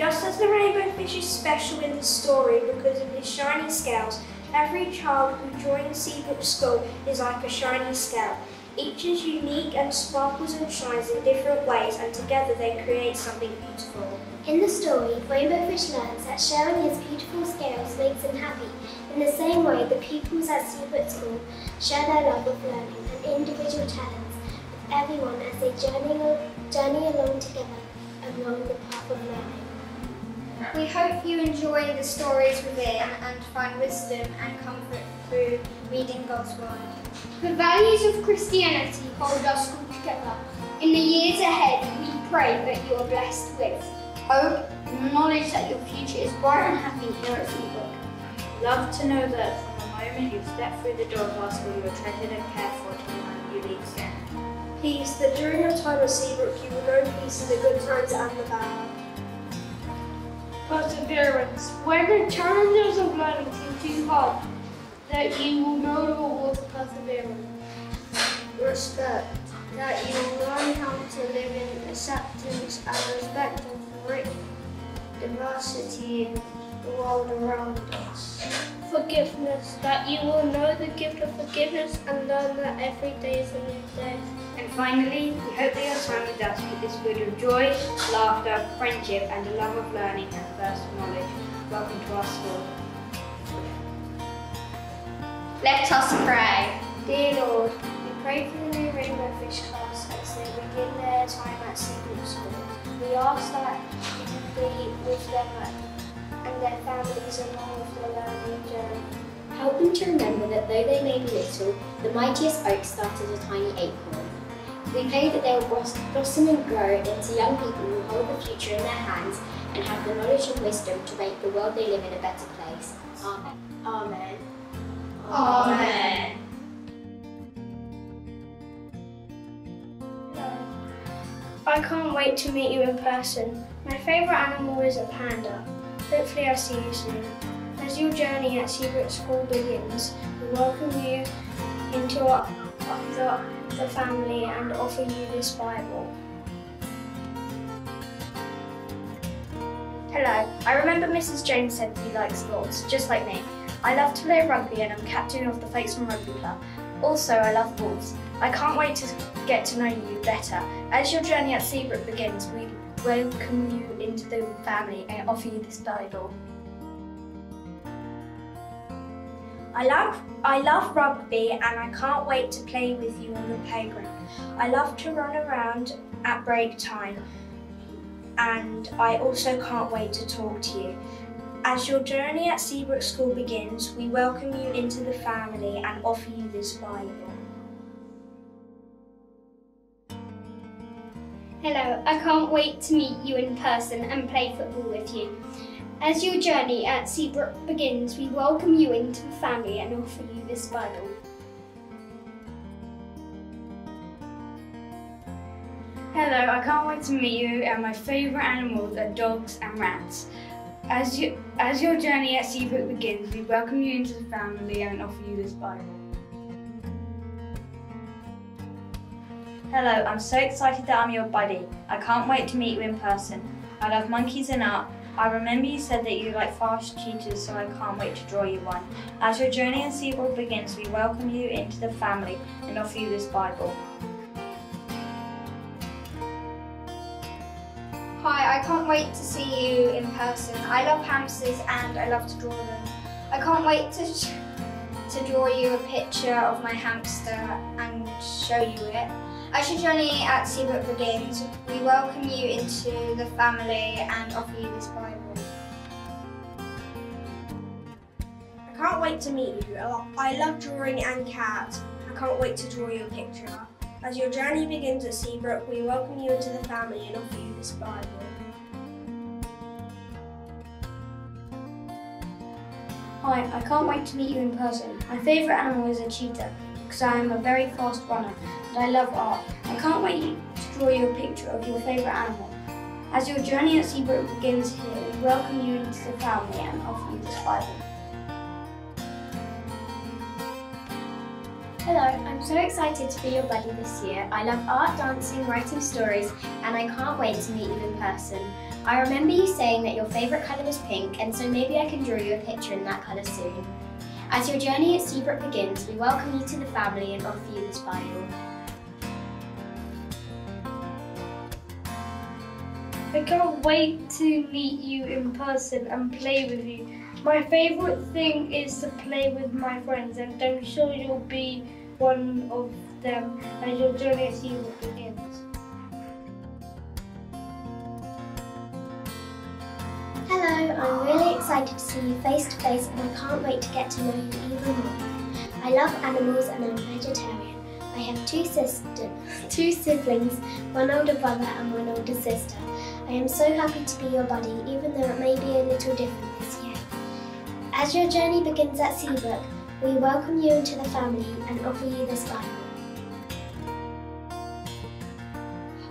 Just as the rainbow fish is special in the story because of his shiny scales, every child who joins Seabrook School is like a shiny scale. Each is unique and sparkles and shines in different ways and together they create something beautiful. In the story, Rainbow Fish learns that sharing his beautiful scales makes him happy. In the same way, the pupils at Seabrook School share their love of learning and individual talents with everyone as they journey, journey along together along the path of learning. We hope you enjoy the stories within and find wisdom and comfort through reading God's Word. The values of Christianity hold our school together. In the years ahead, we pray that you are blessed with hope and knowledge that your future is bright and happy here at Seabrook. Love to know that from the moment you step through the door of our school, you are treasured and cared for to the moment you leave again. Peace, that during your time at Seabrook you will know peace in the good times and the bad. Perseverance. When the challenges of learning seem too hard, that you will know the rewards of perseverance. Respect. That you will learn how to live in acceptance and respect of diversity in the world around us. Forgiveness. That you will know the gift of forgiveness and learn that every day is a new day. And finally, we hope that your time with us is filled with joy, laughter, friendship, and a love of learning and first for knowledge. Welcome to our school. Let us pray. Dear Lord, we pray for the new Rainbow Fish class as they begin their time at Seabrook School. We ask that you be with them and their families along with their learning journey. Help them to remember that though they may be little, the mightiest oak started a tiny acorn. We pray that they will blossom and grow into young people who hold the future in their hands and have the knowledge and wisdom to make the world they live in a better place. Amen. Amen. Amen. I can't wait to meet you in person. My favourite animal is a panda. Hopefully I'll see you soon. As your journey at Seabrook School begins, we welcome you into our, the, the family and offer you this Bible. Hello, I remember Mrs. James said you like sports, just like me. I love to play rugby and I'm captain of the Folkestone Rugby Club. Also, I love balls. I can't wait to get to know you better. As your journey at Seabrook begins, we welcome you into the family and offer you this Bible. I love, I love rugby and I can't wait to play with you on the playground. I love to run around at break time and I also can't wait to talk to you. As your journey at Seabrook School begins, we welcome you into the family and offer you this Bible. Hello, I can't wait to meet you in person and play football with you. As your journey at Seabrook begins, we welcome you into the family and offer you this Bible. Hello, I can't wait to meet you and my favourite animals are dogs and rats. As, you, as your journey at Seabrook begins, we welcome you into the family and offer you this Bible. Hello, I'm so excited that I'm your buddy. I can't wait to meet you in person. I love monkeys and art. I remember you said that you like fast cheetahs, so I can't wait to draw you one. As your journey in Seabrook begins, we welcome you into the family and offer you this Bible. Hi, I can't wait to see you in person. I love hamsters and I love to draw them. I can't wait to, to draw you a picture of my hamster and show you it. As your journey at Seabrook begins, we welcome you into the family and offer you this Bible. I can't wait to meet you. I love drawing and cats. I can't wait to draw your picture. As your journey begins at Seabrook, we welcome you into the family and offer you this Bible. Hi, I can't wait to meet you in person. My favourite animal is a cheetah because I am a very fast runner and I love art. I can't wait to draw you a picture of your favourite animal. As your journey at Seabrook begins here, we welcome you into the family and offer you this Bible. Hello, I'm so excited to be your buddy this year. I love art, dancing, writing stories, and I can't wait to meet you in person. I remember you saying that your favourite colour was pink, and so maybe I can draw you a picture in that colour soon. As your journey at Seabrook begins, we welcome you to the family and offer you this Bible. I can't wait to meet you in person and play with you. My favourite thing is to play with my friends, and I'm sure you'll be one of them as your journey at Seabrook begins. Hello, I'm really excited to see you face to face and I can't wait to get to know you even more. I love animals and I'm vegetarian. I have two sisters, two siblings, one older brother and one older sister. I am so happy to be your buddy, even though it may be a little different this year. As your journey begins at Seabrook, we welcome you into the family and offer you this Bible.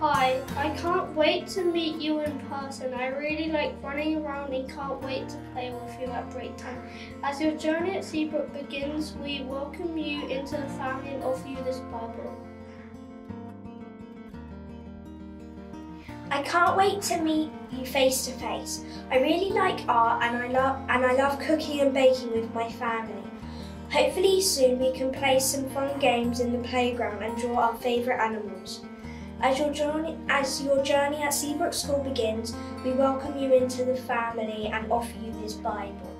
Hi, I can't wait to meet you in person. I really like running around and can't wait to play with you at break time. As your journey at Seabrook begins, we welcome you into the family and offer you this Bible. I can't wait to meet you face to face. I really like art and I love and I love cooking and baking with my family. Hopefully soon we can play some fun games in the playground and draw our favourite animals. As your journey as your journey at Seabrook School begins, we welcome you into the family and offer you this Bible.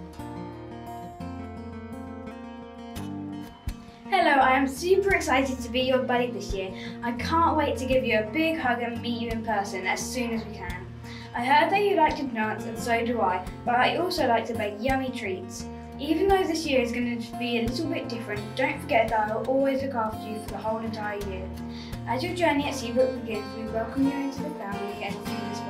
Hello, I am super excited to be your buddy this year. I can't wait to give you a big hug and meet you in person as soon as we can. I heard that you like to dance and so do I, but I also like to bake yummy treats. Even though this year is going to be a little bit different, don't forget that I will always look after you for the whole entire year. As your journey at Seabrook begins, we welcome you into the family and see this